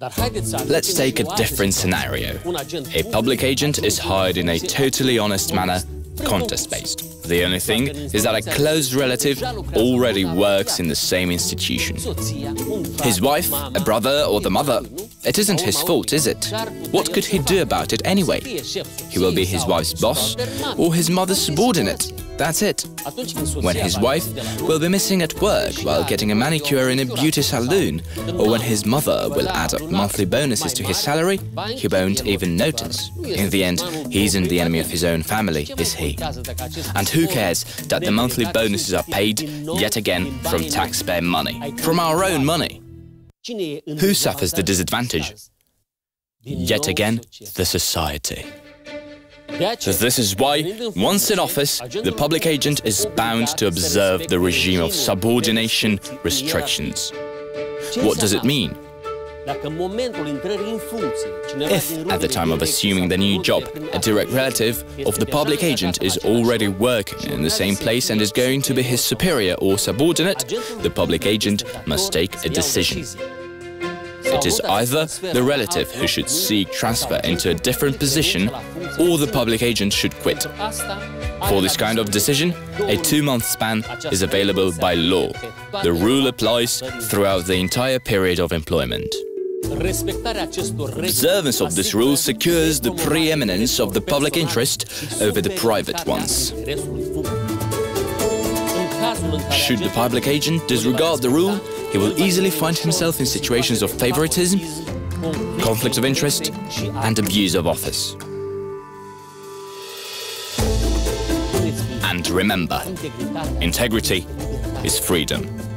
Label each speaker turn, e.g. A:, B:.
A: Let's take a different scenario. A public agent is hired in a totally honest manner, contest-based. The only thing is that a close relative already works in the same institution. His wife, a brother or the mother, it isn't his fault, is it? What could he do about it anyway? He will be his wife's boss or his mother's subordinate. That's it. When his wife will be missing at work while getting a manicure in a beauty salon, or when his mother will add up monthly bonuses to his salary, he won't even notice. In the end, he isn't the enemy of his own family, is he? And who cares that the monthly bonuses are paid, yet again, from taxpayer money, from our own money? Who suffers the disadvantage? Yet again, the society. This is why, once in office, the public agent is bound to observe the regime of subordination restrictions. What does it mean? If, at the time of assuming the new job, a direct relative of the public agent is already working in the same place and is going to be his superior or subordinate, the public agent must take a decision. It is either the relative who should seek transfer into a different position or the public agent should quit. For this kind of decision, a two-month span is available by law. The rule applies throughout the entire period of employment. Observance of this rule secures the preeminence of the public interest over the private ones. Should the public agent disregard the rule, he will easily find himself in situations of favoritism, conflict of interest, and abuse of office. And remember, integrity is freedom.